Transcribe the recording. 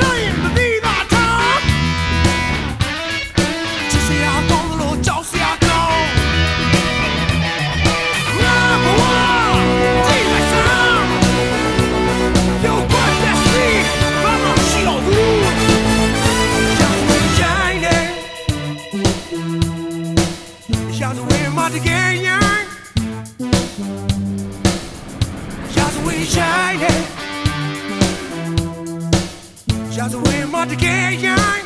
那夜晚，地面上有光点闪，慢慢消融，像在夜里，像在梦里一样。want to get young.